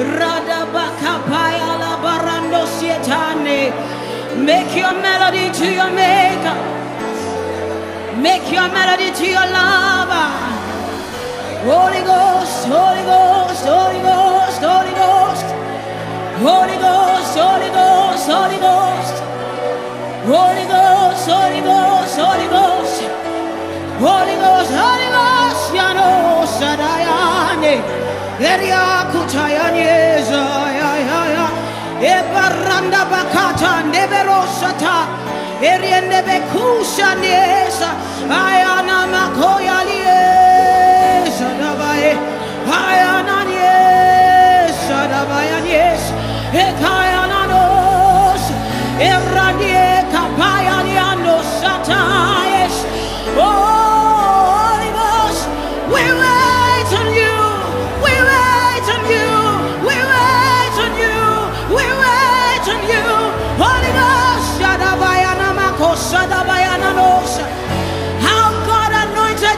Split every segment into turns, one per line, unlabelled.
Radabakapaya la barando sietane. Make your melody to your maker. Make your melody to your lover. Holy Ghost, Holy Ghost, Holy Ghost, Holy Ghost. Holy Ghost, Holy Ghost, Holy Ghost. Holy Ghost, Holy Ghost, Holy Ghost. Holy Ghost, Holy Ghost, Yano Sadayane. Eria Kutayane Zaya ya ya. Ebaranda Bakata Neberosata. Eriende Bekusha Nesa. Ayana Makoya Liesa Dabae. Ayana Niesa Dabaya Niesa. Ekayana Nos. Erradie Kapaya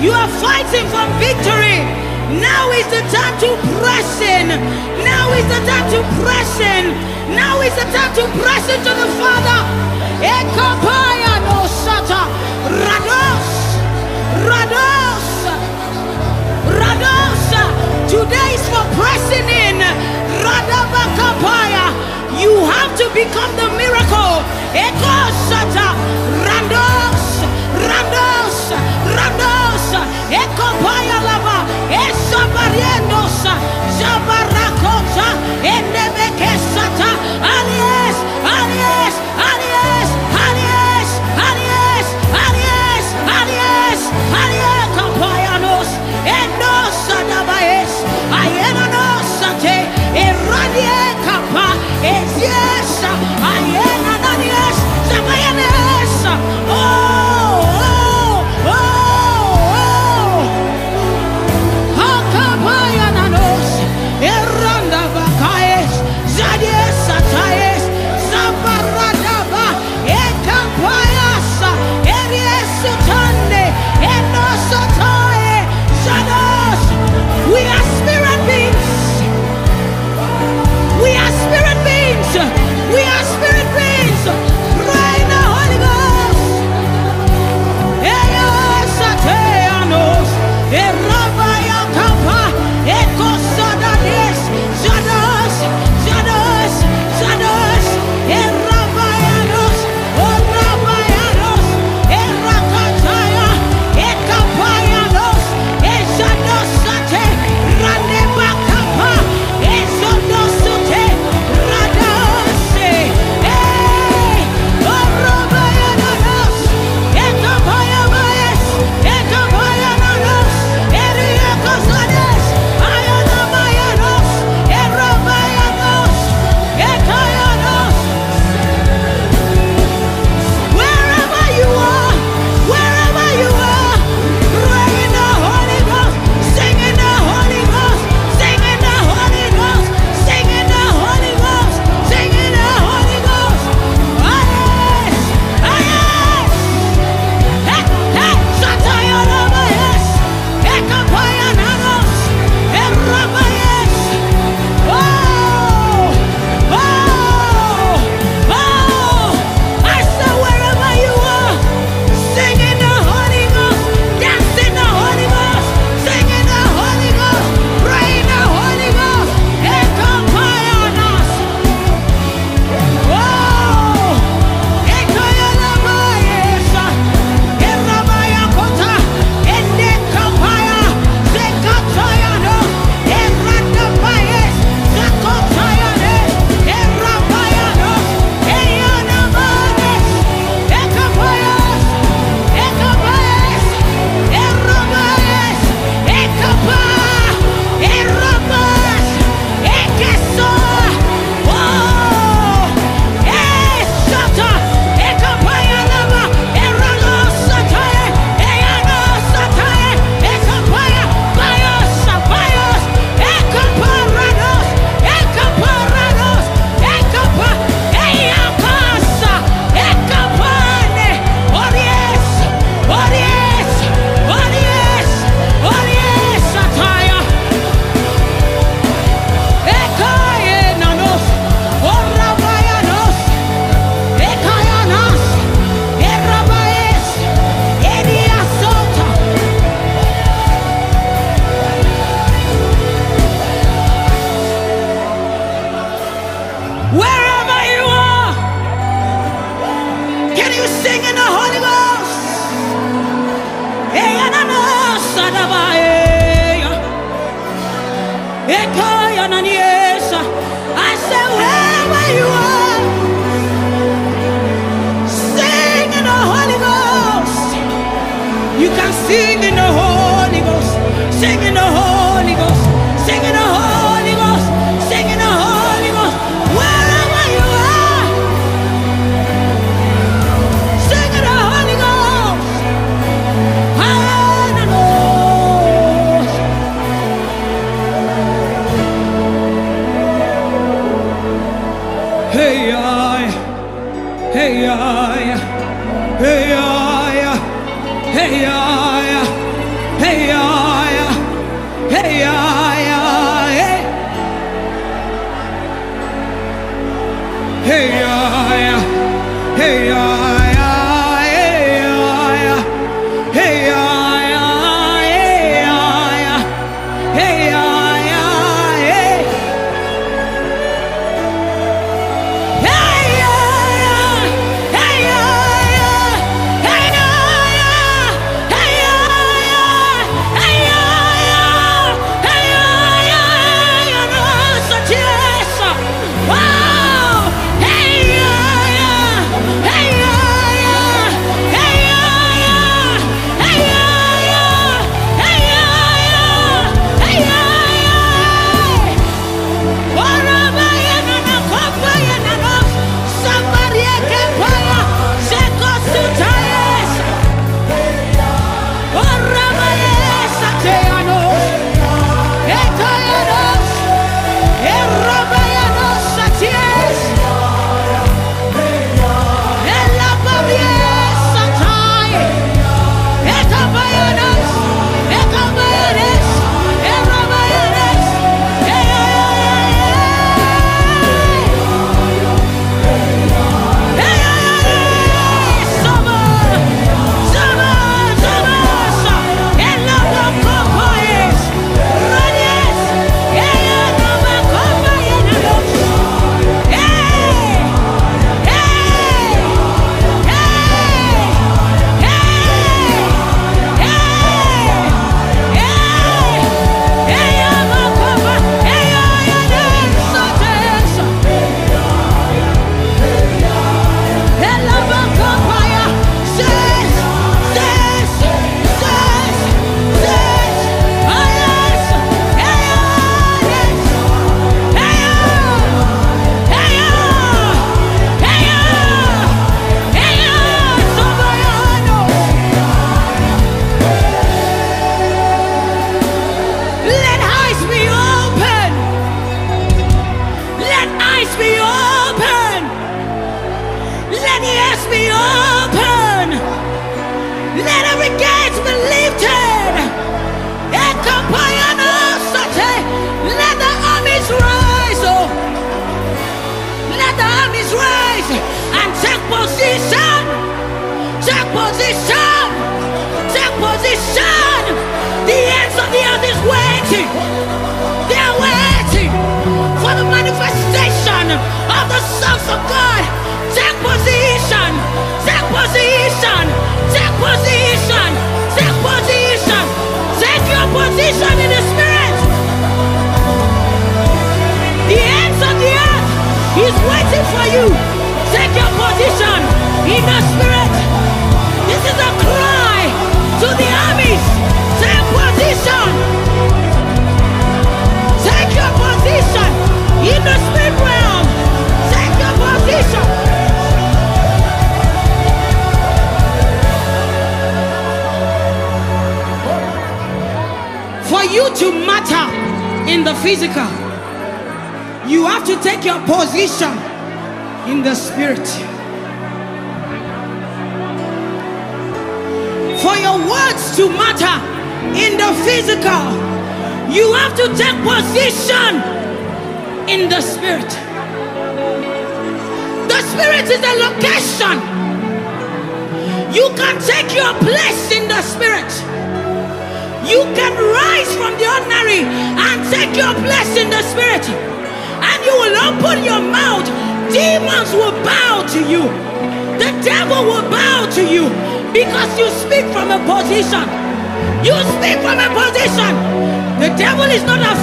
You are fighting for victory. Now is the time to press in. Now is the time to press in. Now is the time to press into the Father. Ekapaya no sata. Rados. Rados. Rados. Today is for pressing in. Radabakapaya. You have to become the miracle. Ekopaya lava, esabarienos, jabaracota, eneme.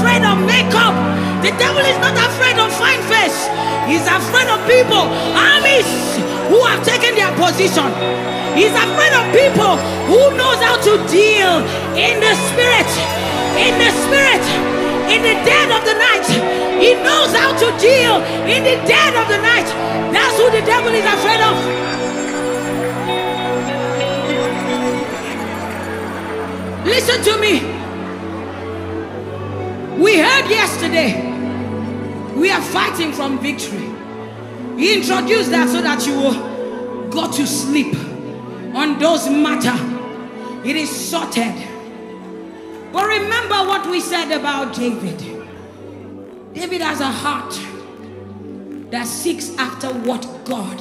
Afraid of makeup. The devil is not afraid of fine face. He's afraid of people, armies who have taken their position. He's afraid of people who knows how to deal in the spirit. In the spirit. In the dead of the night. He knows how to deal in the dead of the night. That's who the devil is afraid of. Listen to me. We heard yesterday we are fighting from victory. He introduced that so that you will go to sleep on those matter. It is sorted. But remember what we said about David. David has a heart that seeks after what God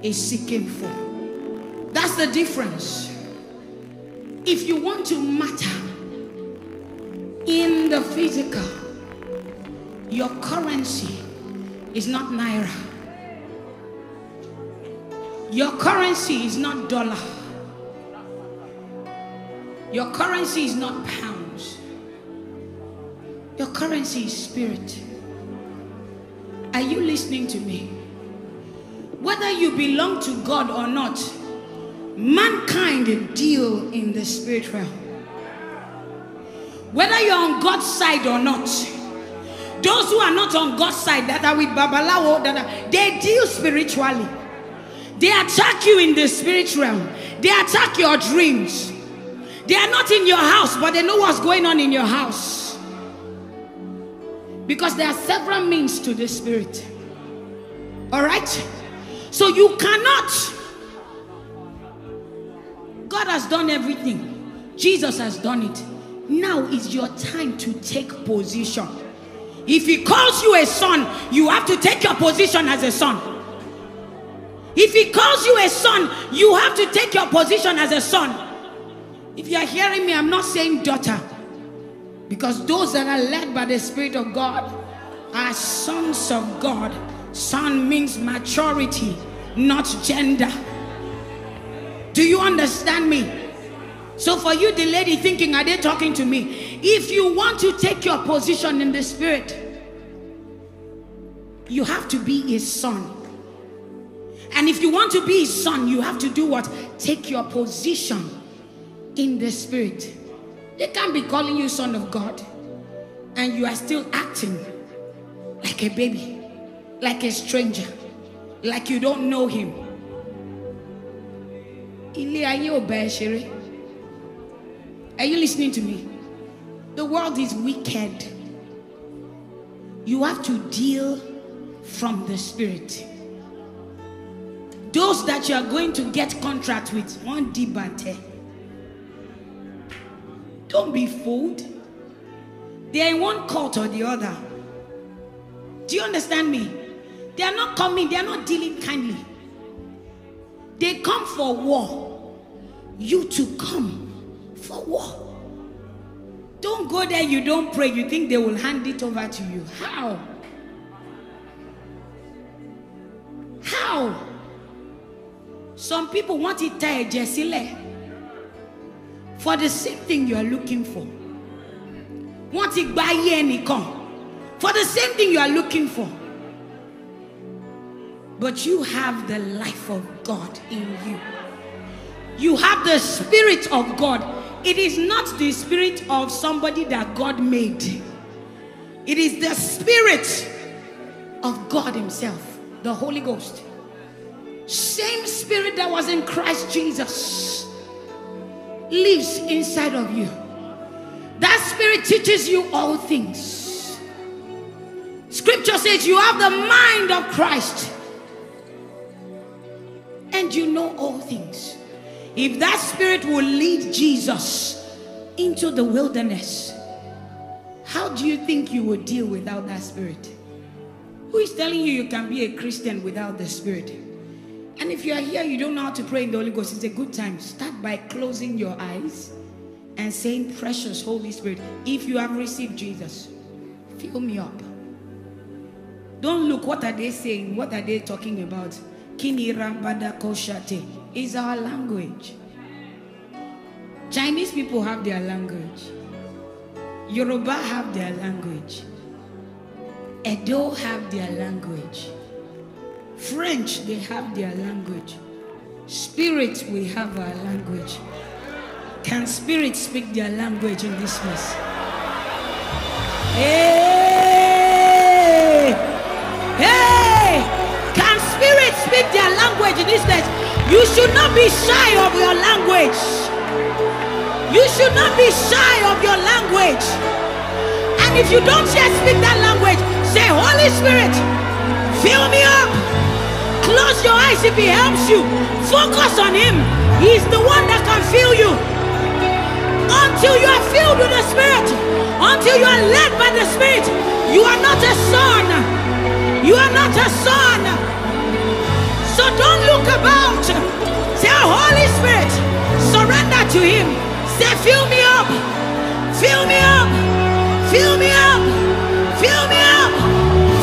is seeking for. That's the difference. If you want to matter in the physical, your currency is not naira. Your currency is not dollar. Your currency is not pounds. Your currency is spirit. Are you listening to me? Whether you belong to God or not, mankind deal in the spirit realm. Whether you're on God's side or not, those who are not on God's side, that are with Babalawo, that are, they deal spiritually. They attack you in the spirit realm. They attack your dreams. They are not in your house, but they know what's going on in your house. Because there are several means to the spirit. All right? So you cannot. God has done everything, Jesus has done it. Now is your time to take position. If He calls you a son, you have to take your position as a son. If he calls you a son, you have to take your position as a son. If you are hearing me, I'm not saying daughter. Because those that are led by the Spirit of God are sons of God. Son means maturity, not gender. Do you understand me? So, for you, the lady thinking, are they talking to me? If you want to take your position in the Spirit, you have to be a son. And if you want to be his son, you have to do what? Take your position in the spirit. They can't be calling you son of God and you are still acting like a baby, like a stranger, like you don't know him. Are you listening to me? The world is wicked. You have to deal from the spirit. Those that you are going to get contract with, one debate. Don't be fooled. They are in one court or the other. Do you understand me? They are not coming, they are not dealing kindly. They come for war. You to come for what? Don't go there, you don't pray, you think they will hand it over to you. How? How? Some people want it jesile for the same thing you are looking for. Want it by come for the same thing you are looking for. But you have the life of God in you. You have the spirit of God. It is not the spirit of somebody that God made. It is the spirit of God Himself, the Holy Ghost. Same spirit that was in Christ Jesus lives inside of you. That spirit teaches you all things. Scripture says you have the mind of Christ and you know all things. If that spirit will lead Jesus into the wilderness, how do you think you would deal without that spirit? Who is telling you you can be a Christian without the spirit? And if you are here, you don't know how to pray in the Holy Ghost, it's a good time. Start by closing your eyes and saying, Precious Holy Spirit, if you have received Jesus, fill me up. Don't look what are they saying, what are they talking about. Kini Rambada Koshate is our language. Chinese people have their language. Yoruba have their language. Edo have their language. French, they have their language. Spirit, we have our language. Can spirit speak their language in this place? Hey! Hey! Speak their language in this place? You should not be shy of your language. You should not be shy of your language. And if you don't yet speak that language, say, Holy Spirit, fill me up. Close your eyes if He helps you. Focus on Him. He's the one that can fill you. Until you are filled with the Spirit, until you are led by the Spirit, you are not a son. You are not a son. So don't look about. Say, oh, Holy Spirit, surrender to Him. Say, fill me up. Fill me up. Fill me up. Fill me up.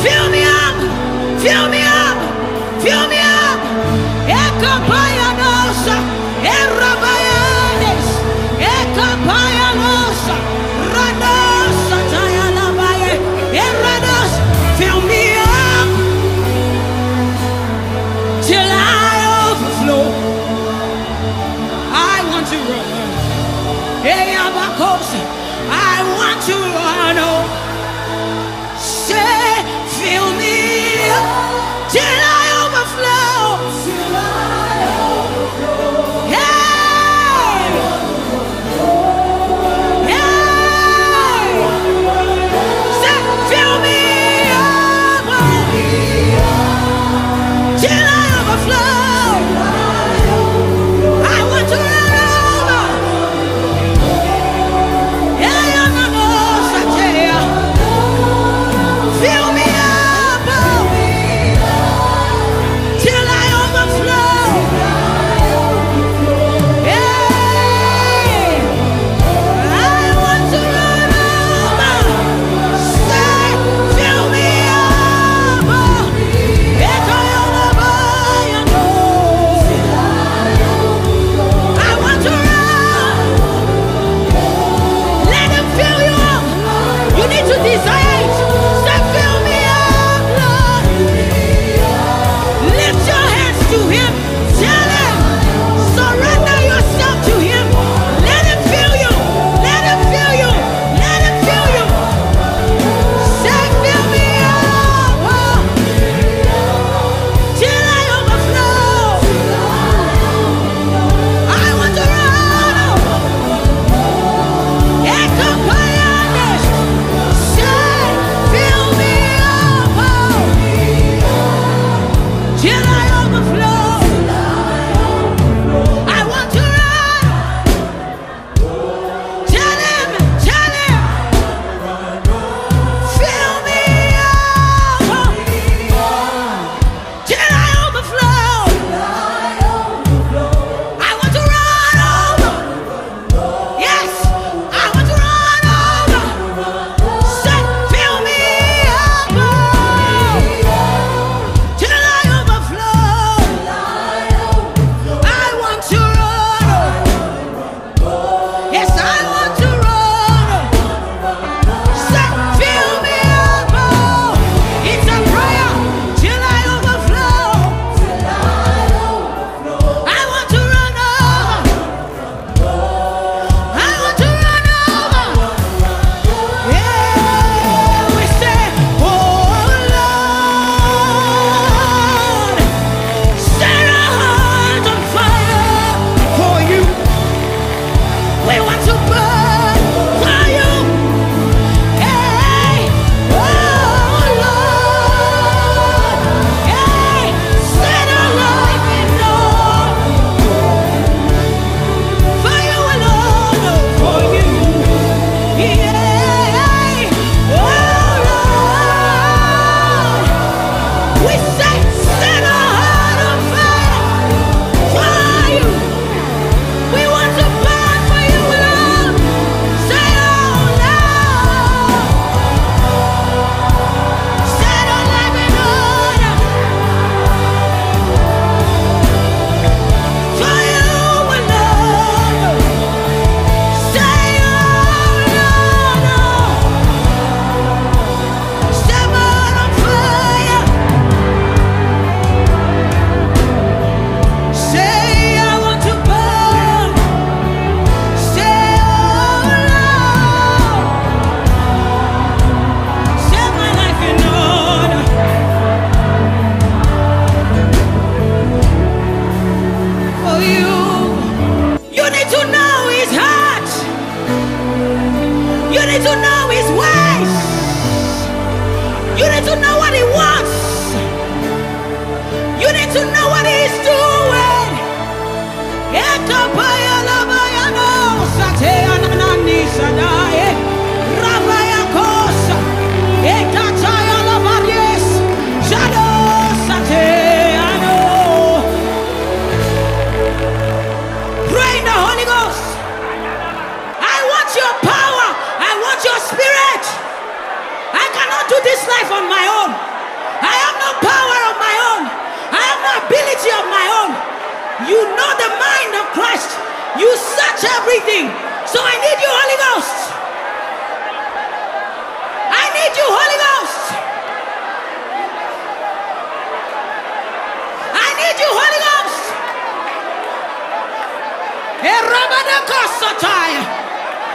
Fill me up. Fill me up.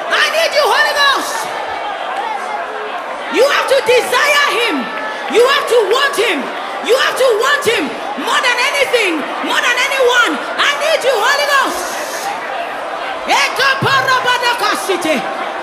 I need you, Holy Ghost. You have to desire Him. You have to want Him. You have to want Him more than anything, more than anyone. I need you, Holy Ghost.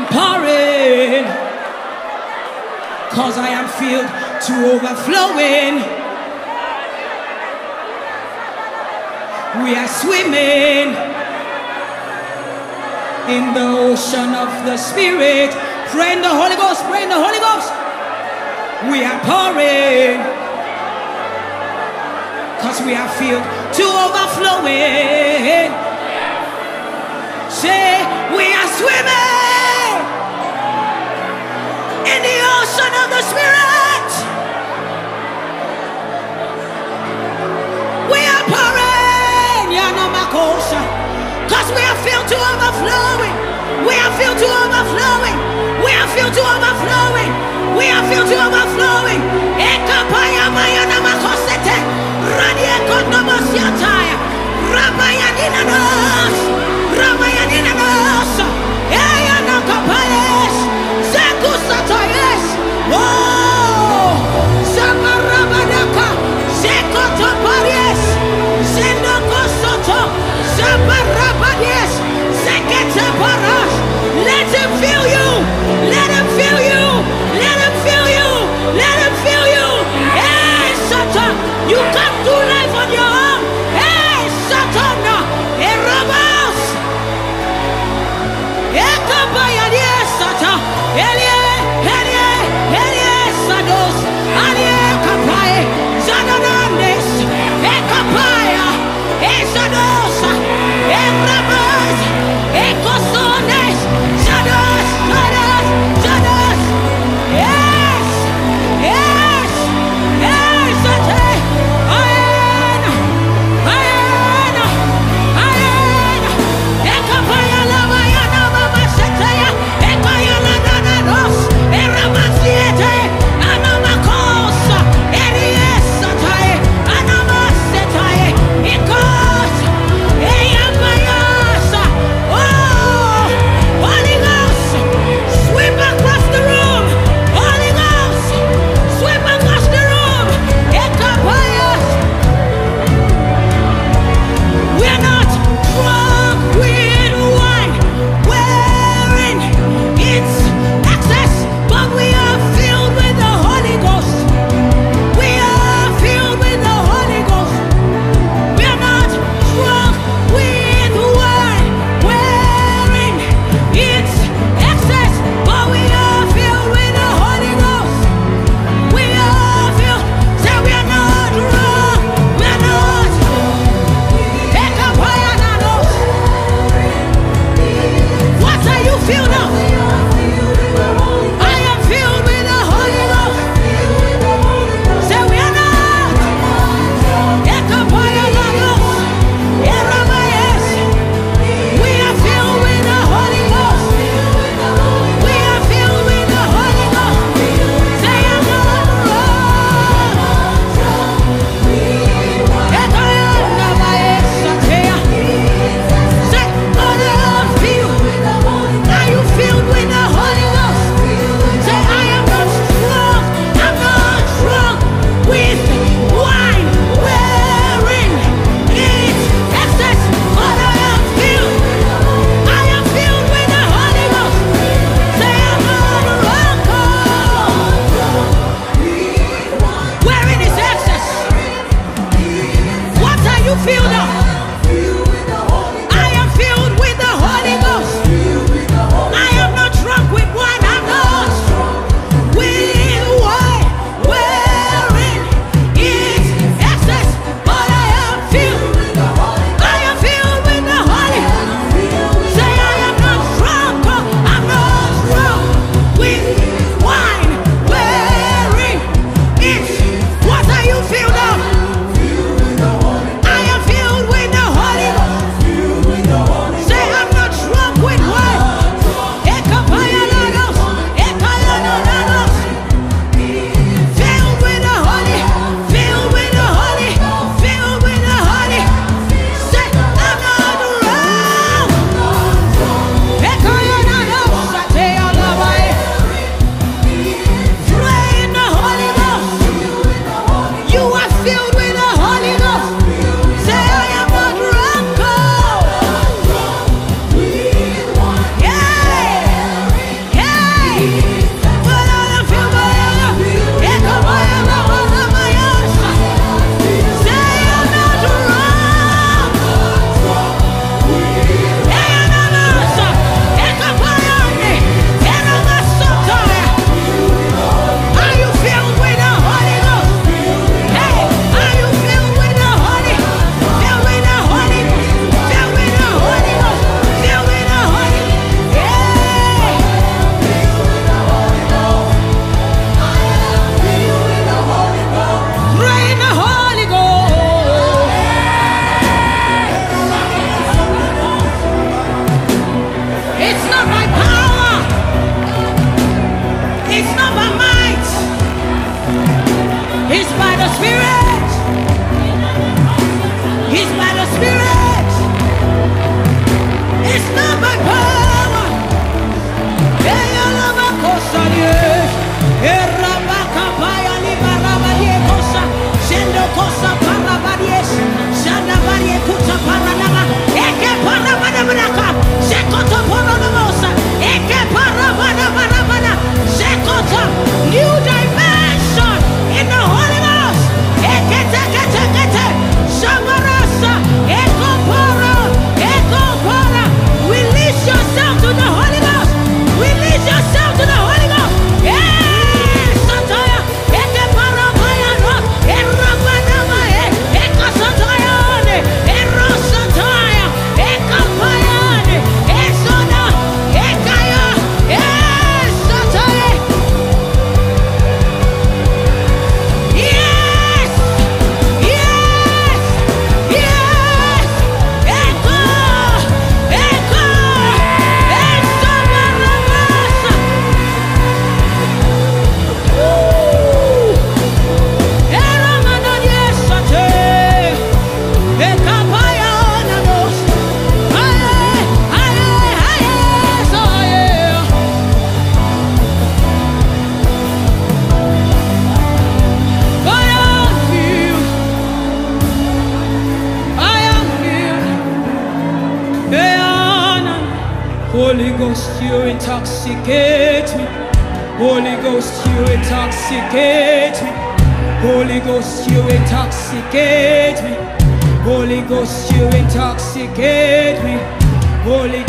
I'm pouring cause I am filled to overflowing. We are swimming in the ocean of the Spirit. Pray in the Holy Ghost, pray in the Holy Ghost. We are pouring because we are filled to overflowing. Say, we are swimming in the ocean of the Spirit. We are pouring, Yanamakosha, because we are filled to overflowing. We are filled to overflowing. We are filled to overflowing. We are filled to overflowing. Ekapaya mayana makosete. Radie kondomosiataya. Rabayanina nos.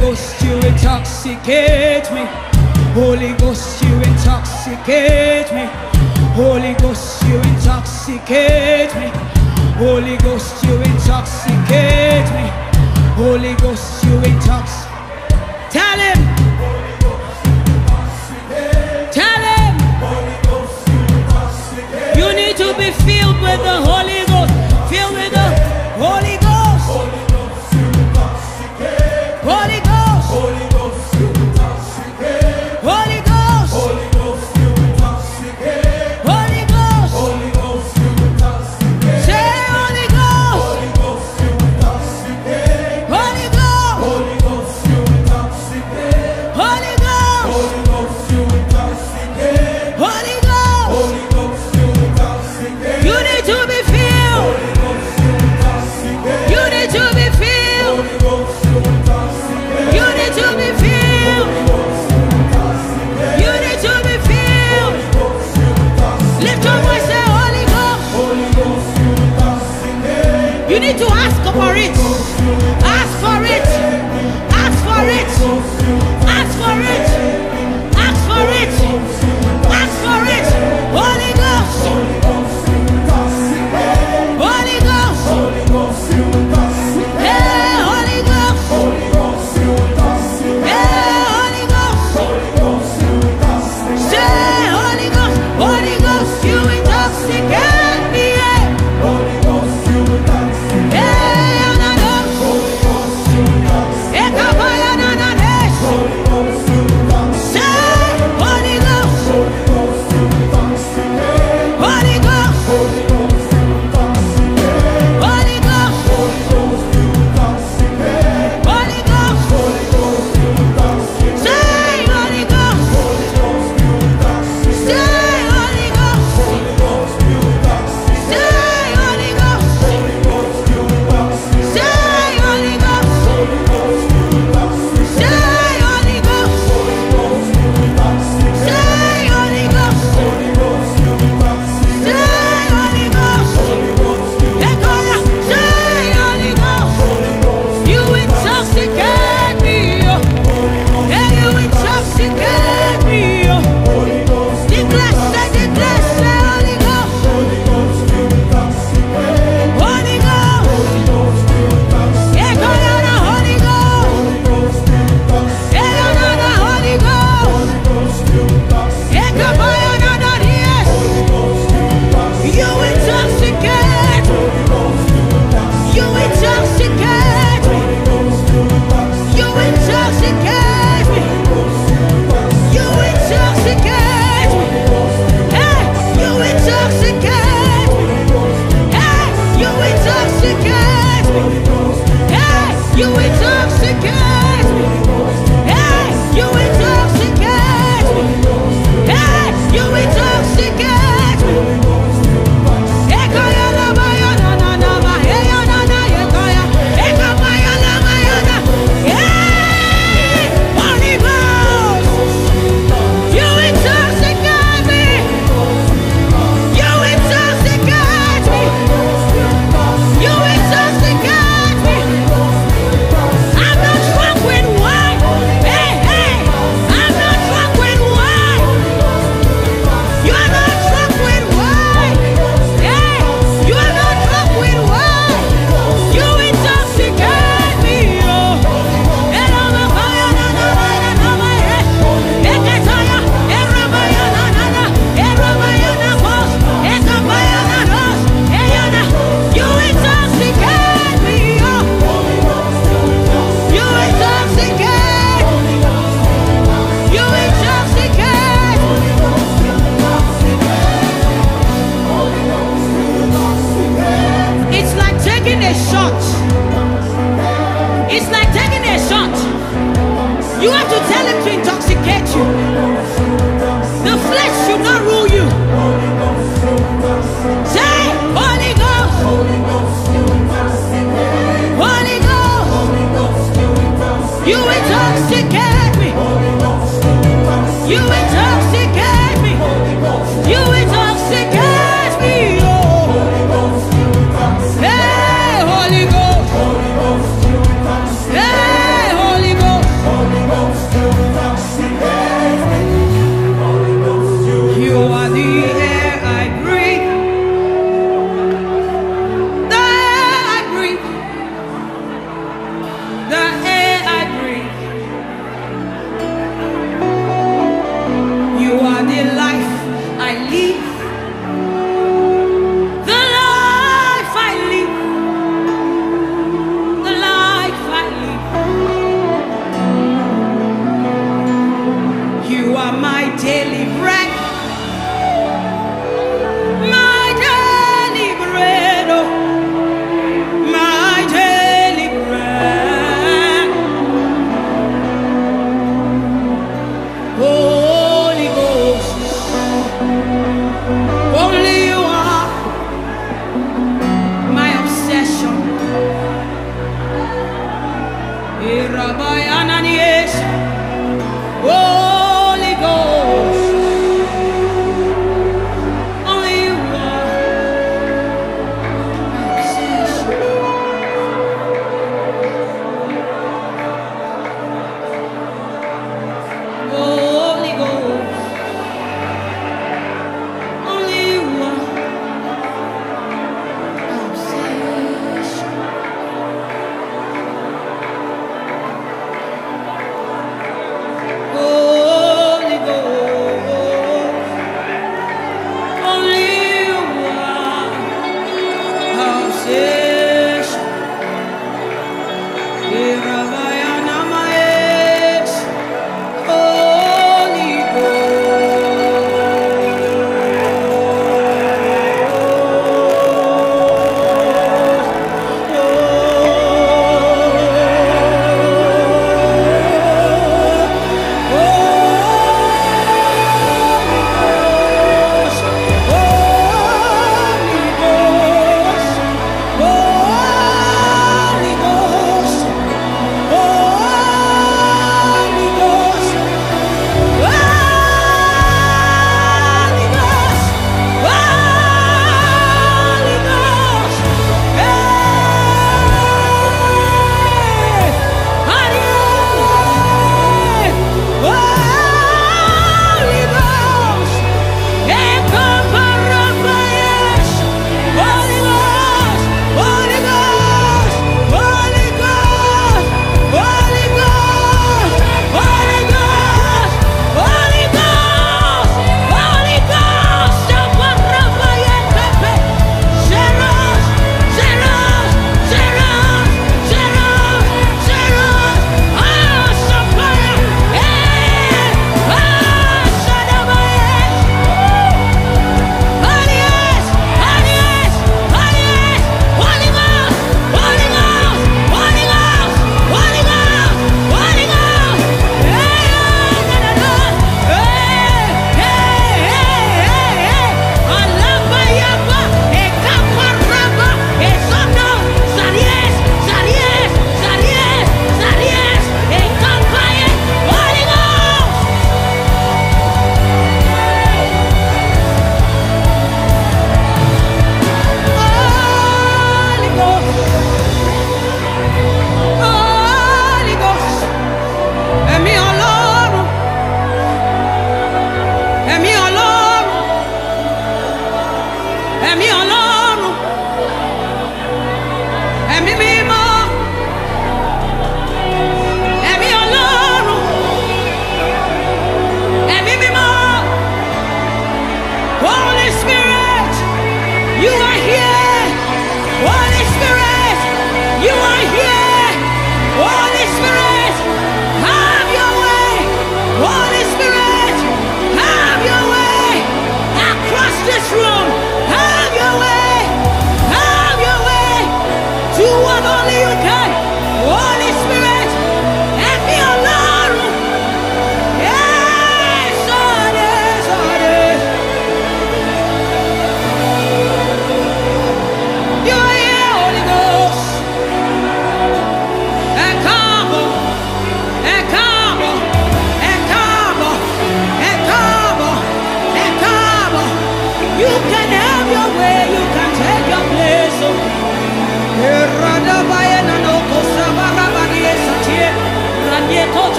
Ghost, you intoxicate me. Holy Ghost, you intoxicate me. Holy Ghost, you intoxicate me. Holy Ghost, you intoxicate me. Holy Ghost, you intoxicate. Tell him. Tell him. You need to be filled with the Holy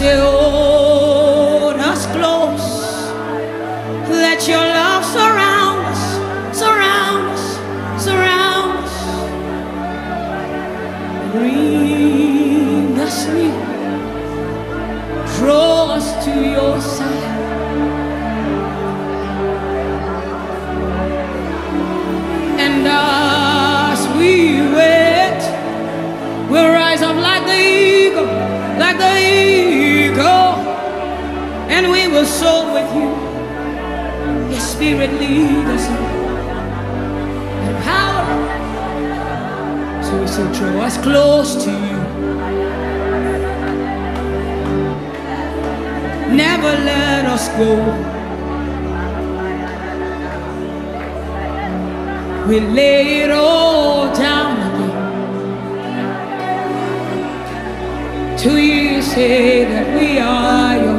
seu leadership and power. So we say, draw us close to you. Never let us go. we lay it all down again. To you say that we are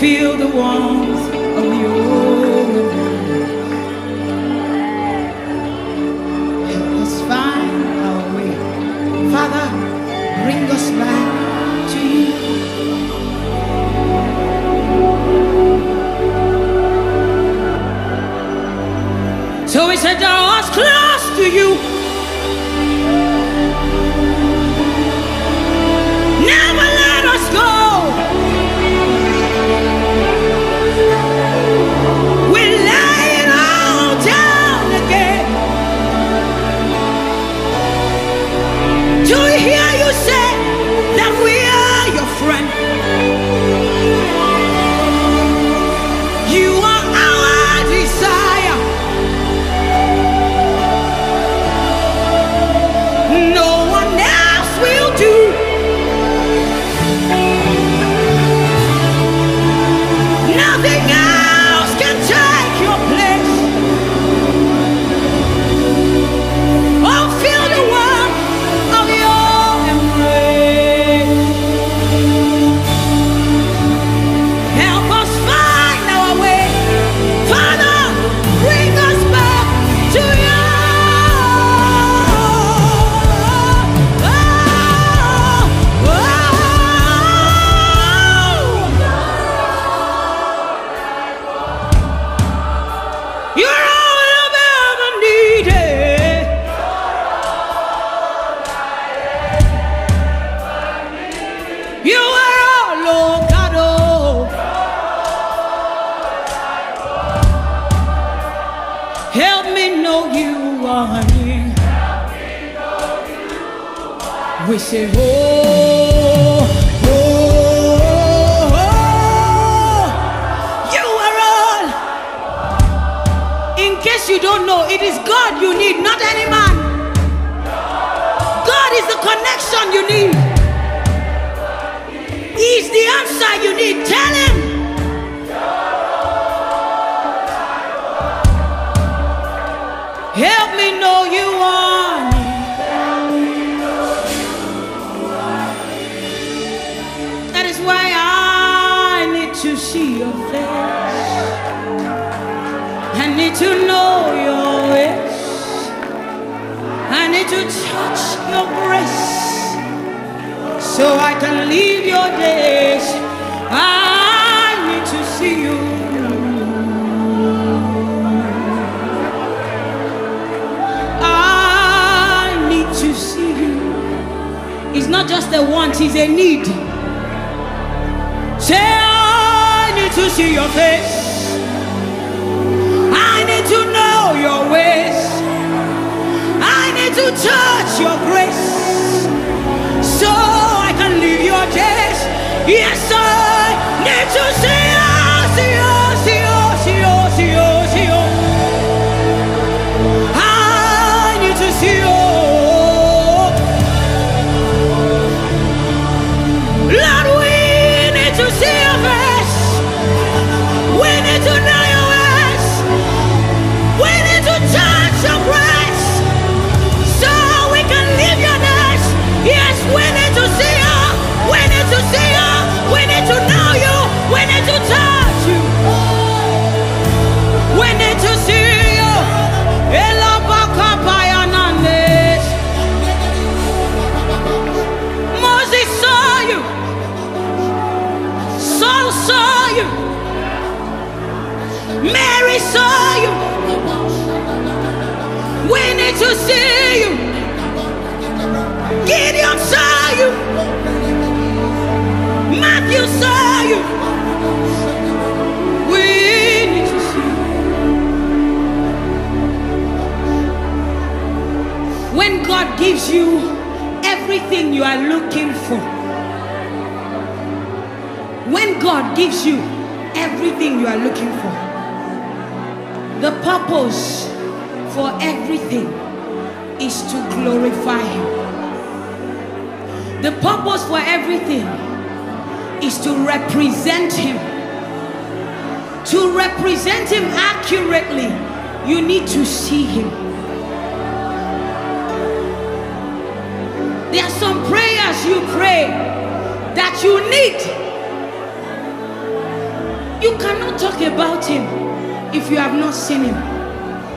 feel the warmth of your embrace. Help us find our way. Father, bring us back to you. So we said, our us close to you.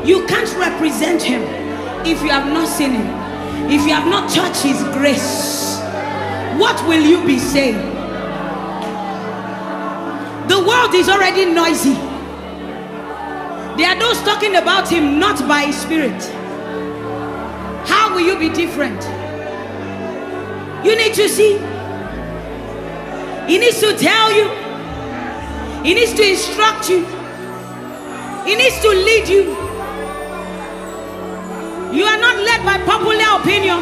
You can't represent Him if you have not seen Him. If you have not touched His grace, what will you be saying? The world is already noisy. There are those talking about Him not by His Spirit. How will you be different? You need to see. He needs to tell you. He needs to instruct you. He needs to lead you. Led by popular opinion.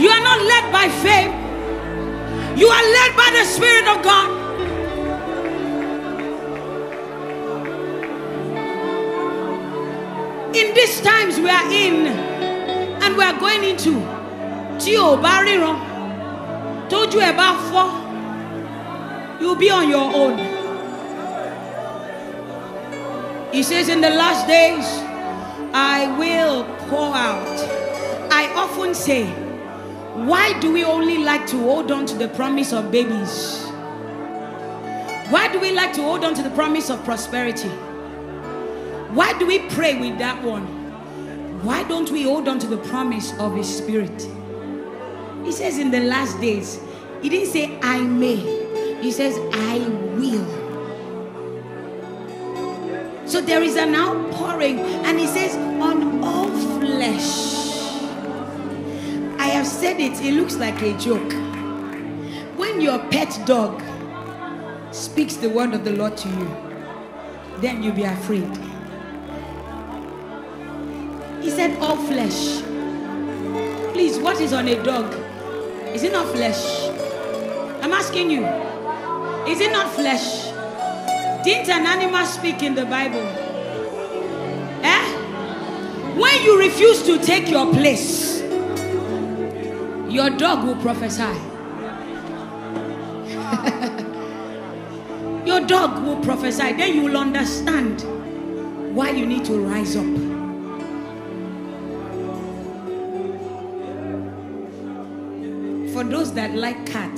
You are not led by fame. You are led by the Spirit of God. In these times we are in and we are going into, tí o ríran, tójú ẹ bá fọ́, you'll be on your own. He says, In the last days, I will pour out. I often say, Why do we only like to hold on to the promise of babies? Why do we like to hold on to the promise of prosperity? Why do we pray with that one? Why don't we hold on to the promise of His Spirit? He says, In the last days, He didn't say, I may, He says, I will. So there is an outpouring, and he says, on all flesh. I have said it, it looks like a joke. When your pet dog speaks the word of the Lord to you, then you'll be afraid. He said, all flesh. Please, what is on a dog? Is it not flesh? I'm asking you, is it not flesh? Didn't an animal speak in the Bible? Eh? When you refuse to take your place, your dog will prophesy. your dog will prophesy. Then you will understand why you need to rise up. For those that like cat,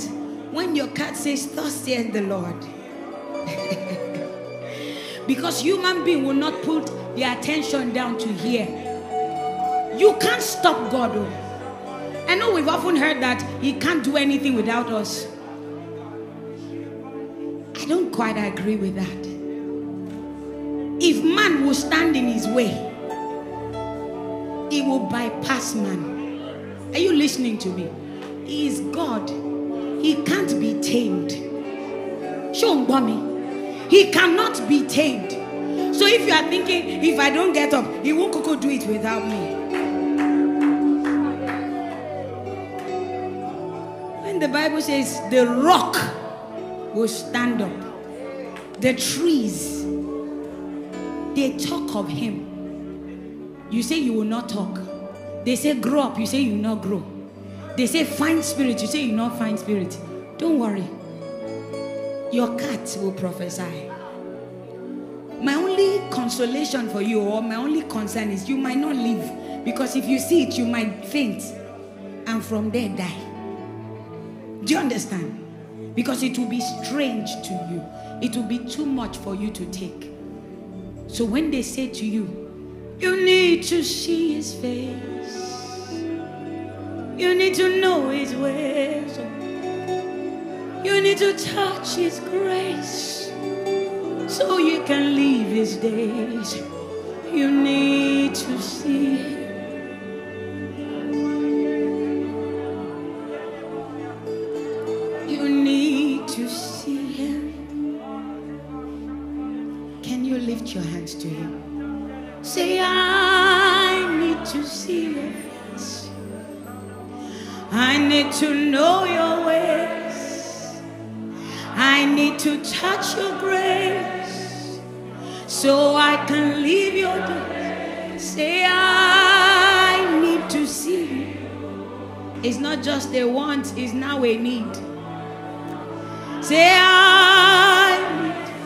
when your cat says, Thus saith the Lord, because human being will not put their attention down to hear. You can't stop God. oh. I know we've often heard that He can't do anything without us. I don't quite agree with that. If man will stand in His way, He will bypass man. Are you listening to me? He is God. He can't be tamed. Show me. He cannot be tamed. So if you are thinking, if I don't get up, he won't go do it without me. When the Bible says the rock will stand up, the trees, they talk of him. You say you will not talk. They say grow up, you say you will not grow. They say find spirit, you say you will not find spirit. Don't worry. Your cat will prophesy. My only consolation for you, or my only concern is you might not live because if you see it, you might faint and from there die. Do you understand? Because it will be strange to you, it will be too much for you to take. So when they say to you, you need to see his face, you need to know his ways. You need to touch His grace so you can live His days. You need to see to touch your grace so I can leave your door. Say, I need to see you. It's not just a want, it's now a need. Say, I need to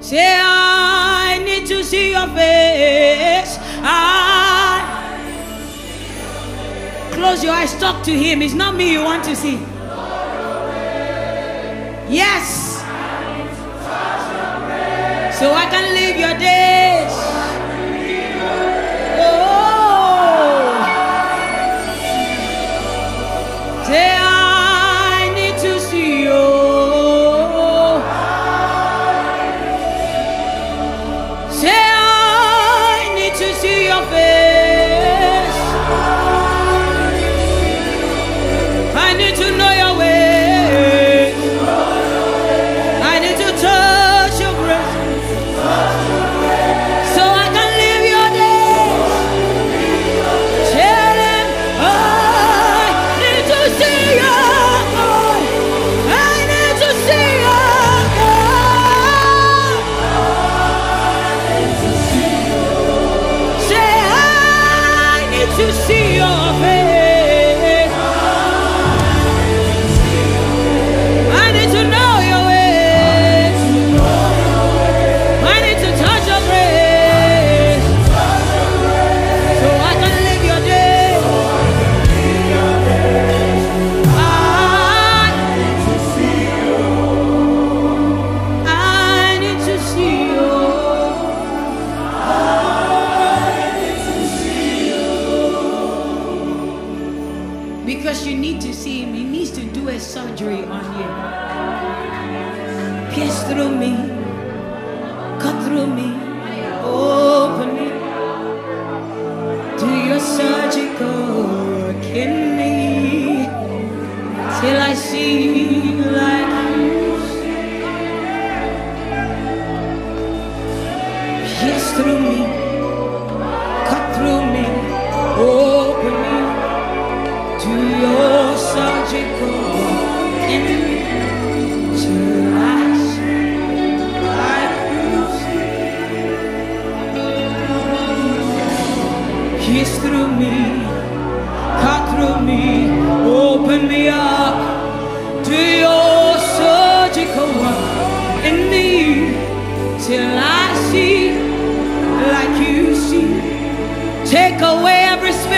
see Say, I need to see your face. I close your eyes, talk to him. It's not me you want to see. Yes. So I can live your day.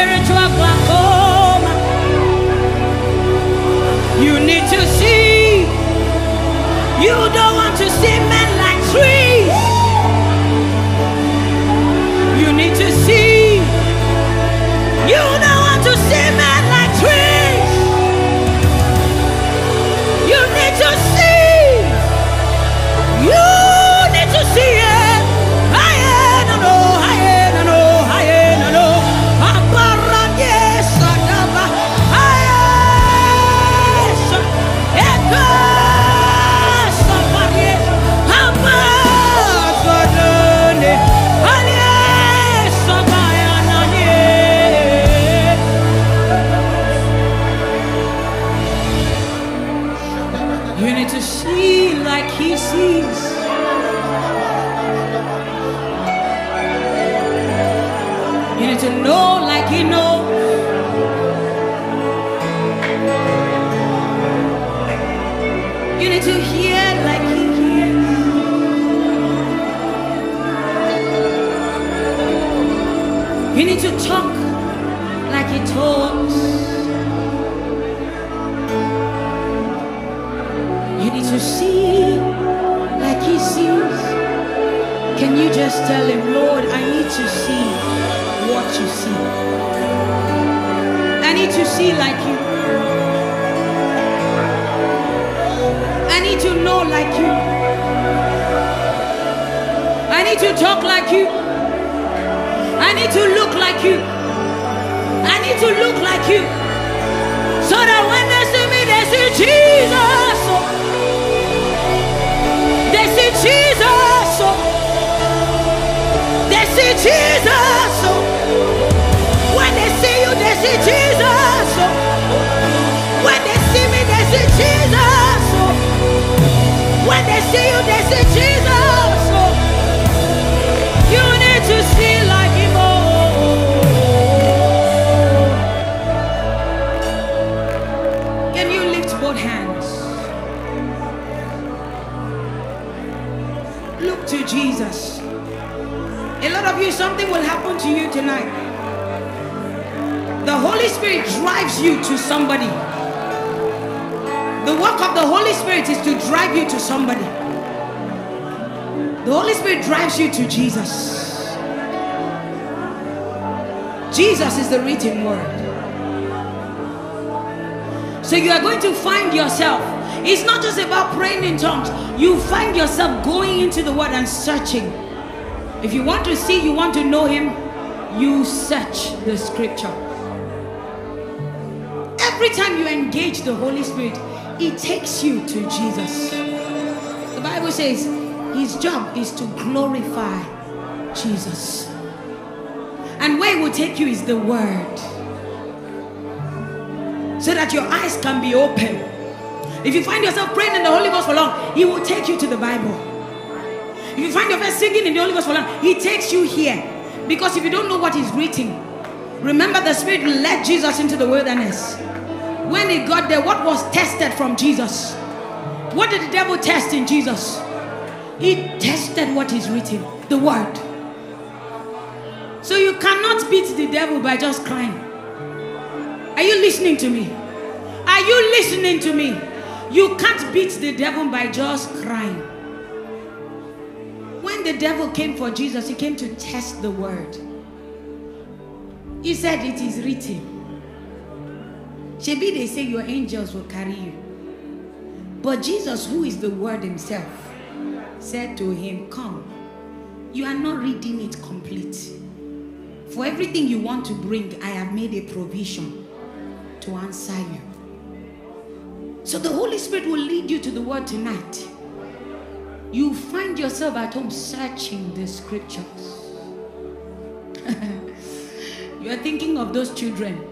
spiritual glaucoma. You need to see. You don't want to see me. see like you. I need to know like you. I need to talk like you. I need to look like you. I need to look like you. So that when they see me, they see Jesus. They see Jesus. They see Jesus. Something will happen to you tonight. The Holy Spirit drives you to somebody. The work of the Holy Spirit is to drive you to somebody. The Holy Spirit drives you to Jesus. Jesus is the written word. So you are going to find yourself. It's not just about praying in tongues. You find yourself going into the word and searching. If you want to see, you want to know him, you search the scripture. Every time you engage the Holy Spirit, it takes you to Jesus. The Bible says his job is to glorify Jesus. And where it will take you is the word. So that your eyes can be open. If you find yourself praying in the Holy Ghost for long, he will take you to the Bible. If you find yourself singing in the Holy Ghost for long, he takes you here. Because if you don't know what He's written, remember the Spirit led Jesus into the wilderness. When he got there, what was tested from Jesus? What did the devil test in Jesus? He tested what is written, the word. So you cannot beat the devil by just crying. Are you listening to me? Are you listening to me? You can't beat the devil by just crying. When the devil came for Jesus, he came to test the word. He said, It is written. Shebi, they say your angels will carry you. But Jesus, who is the word himself, said to him, Come. You are not reading it complete. For everything you want to bring, I have made a provision to answer you. So the Holy Spirit will lead you to the word tonight. You find yourself at home searching the scriptures. you are thinking of those children.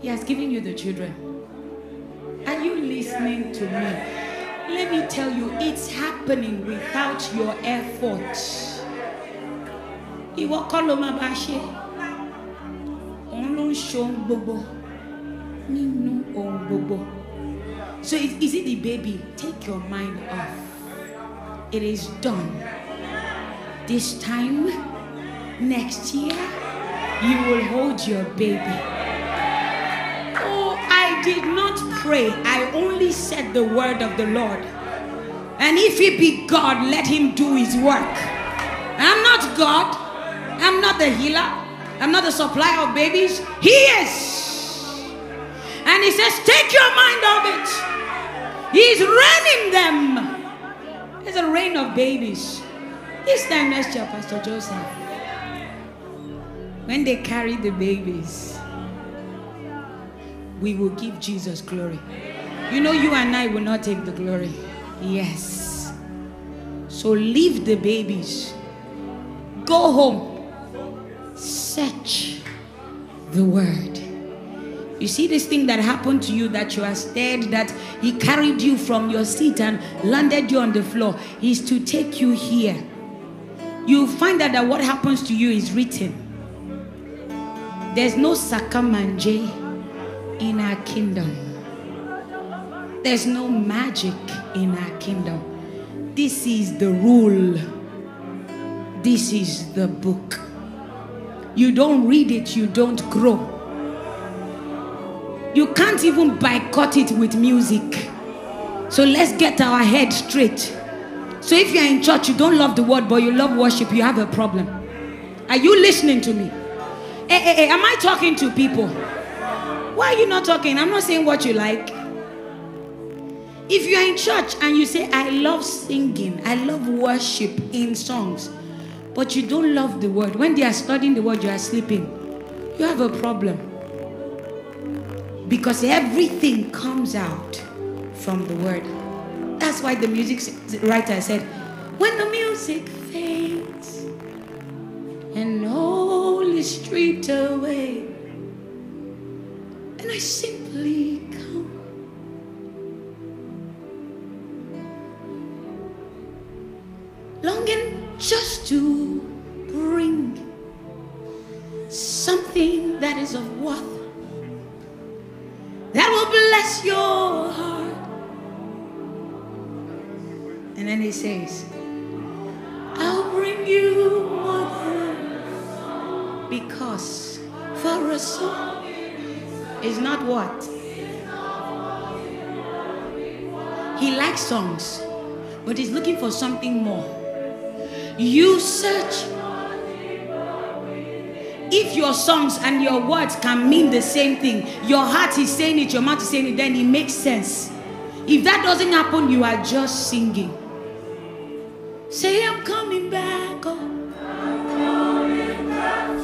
He has given you the children. Are you listening to me? Let me tell you, it's happening without your effort. Ìwọ kọ́ ló máa bá ṣe. So is, is it the baby? Take your mind off. It is done. This time, next year, you will hold your baby. Oh, I did not pray. I only said the word of the Lord. And if he be God, let him do his work. I'm not God. I'm not the healer. I'm not the supplier of babies. He is. And he says, take your mind off it. He's running them. There's a rain of babies. This time next year, Pastor Joseph, when they carry the babies, we will give Jesus glory. You know, you and I will not take the glory. Yes. So leave the babies. Go home. Search the word. You see this thing that happened to you that you are scared that he carried you from your seat and landed you on the floor is to take you here. You find out that what happens to you is written. There's no sakamanje in our kingdom. There's no magic in our kingdom. This is the rule. This is the book. You don't read it, you don't grow. You can't even boycott it with music. So let's get our head straight. So if you're in church, you don't love the word, but you love worship, you have a problem. Are you listening to me? Hey, hey, hey, am I talking to people? Why are you not talking? I'm not saying what you like. If you are in church and you say, I love singing, I love worship in songs, but you don't love the word. When they are studying the word, you are sleeping. You have a problem. Because everything comes out from the word. That's why the music writer said, when the music fades and all is stripped away, and I simply come. Longing just to bring something that is of worth that will bless your heart. And then he says, I'll bring you than because for a song is not what? He likes songs, but he's looking for something more. You search. If your songs and your words can mean the same thing, your heart is saying it, your mouth is saying it, then it makes sense. If that doesn't happen, you are just singing. Say, I'm coming back. Oh. Because,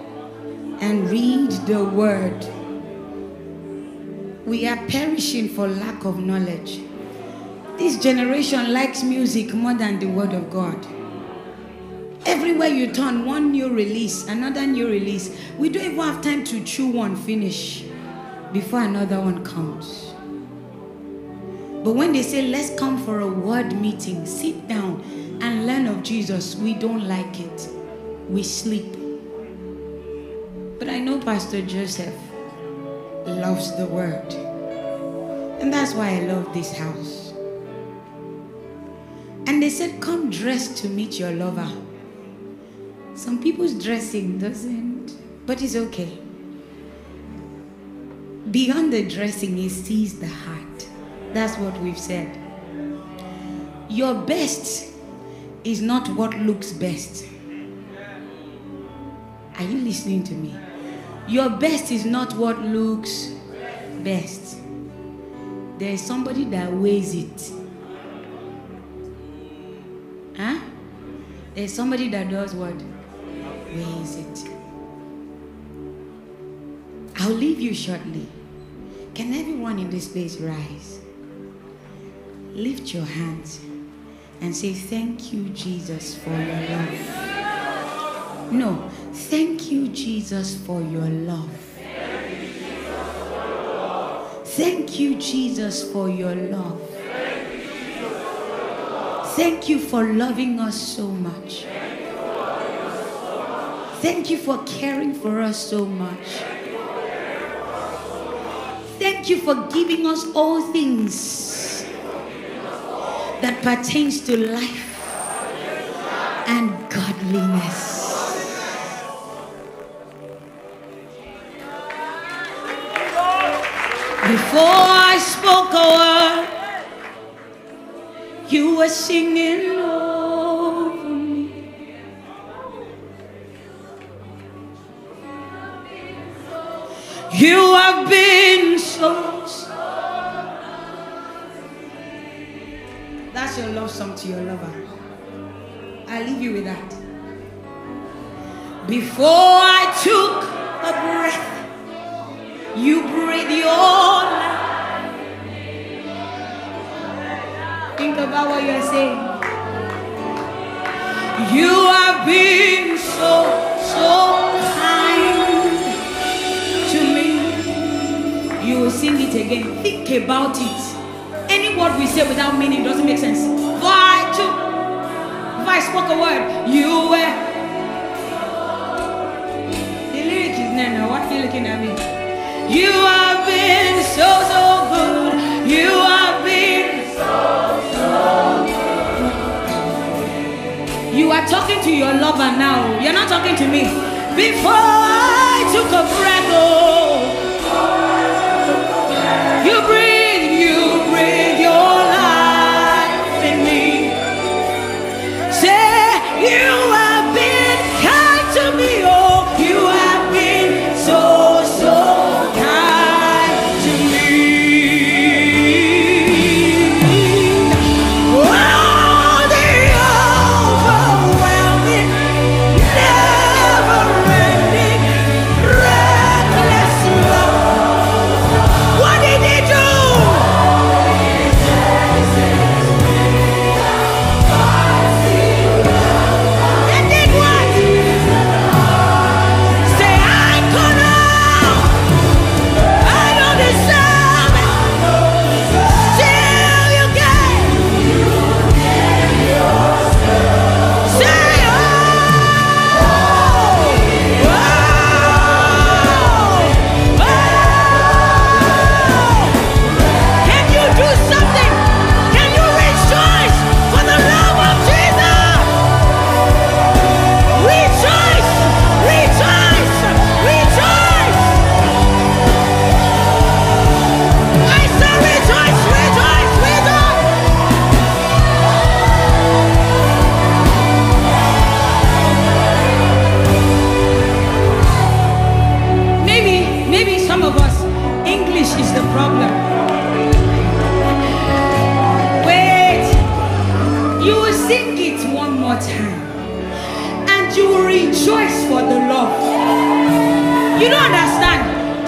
read the word. We are perishing for lack of knowledge. This generation likes music more than the word of God. Everywhere you turn, one new release, another new release. We don't even have time to chew one finish before another one comes. But when they say, let's come for a word meeting, sit down and learn of Jesus, we don't like it. We sleep. But I know Pastor Joseph loves the word. And that's why I love this house. And they said, come dressed to meet your lover. Some people's dressing doesn't, but it's okay. Beyond the dressing, he sees the heart. That's what we've said. Your best is not what looks best. Are you listening to me? Your best is not what looks best. There is somebody that weighs it. Huh? There's somebody that does what? Weighs it. I'll leave you shortly. Can everyone in this place rise? Lift your hands and say, Thank you, Jesus, for your love. No, thank you, Jesus, for your love. Thank you, Jesus, for your love. Thank you for loving us so much. Thank you for caring for us so much. Thank you for giving us all things that pertains to life and godliness. Before I spoke a word, you were singing over me. You have been so. That's your love song to your lover. I leave you with that. Before I took a breath, you breathed your think about what you're saying. You have been so, so kind to me. You will sing it again. Think about it. Any word we say without meaning doesn't make sense. Why to? If I spoke a word, you were. The lyric is Nana. What are you looking at me? You have been so, so good. You are talking to your lover now. You're not talking to me. Before I took a breath, oh.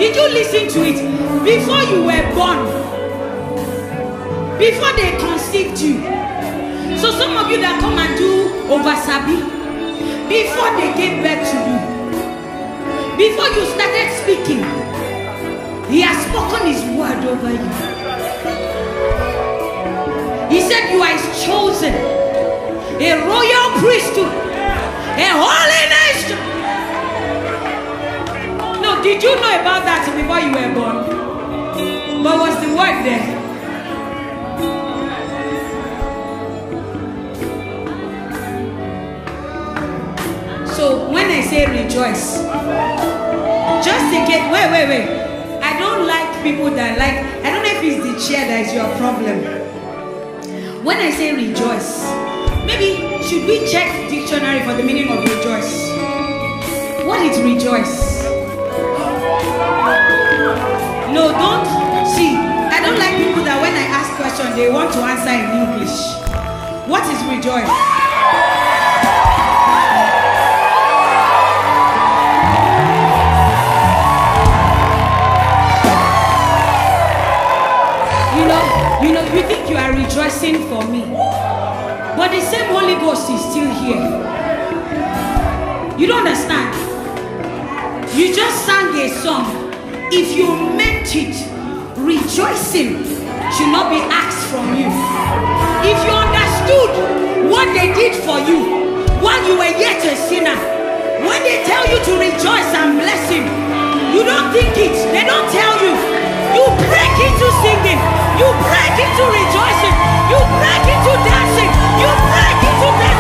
Did you listen to it? Before you were born, before they conceived you. So some of you that come and do oversabi, before they gave birth to you, before you started speaking, he has spoken his word over you. He said you are chosen, a royal priesthood, a holy nation. Did you know about that before you were born? But was the word there? So when I say rejoice, just in case, wait, wait, wait. I don't like people that like, I don't know if it's the chair that is your problem. When I say rejoice, maybe should we check dictionary for the meaning of rejoice? What is rejoice? No, don't. See, I don't like people that when I ask questions, they want to answer in English. What is rejoice? You know, you know, you think you are rejoicing for me. But the same Holy Ghost is still here. You don't understand. You just sang a song. If you meant it, rejoicing should not be asked from you. If you understood what they did for you while you were yet a sinner, when they tell you to rejoice and bless him, you don't think it. They don't tell you. You break into singing. You break into rejoicing. You break into dancing. You break into dancing.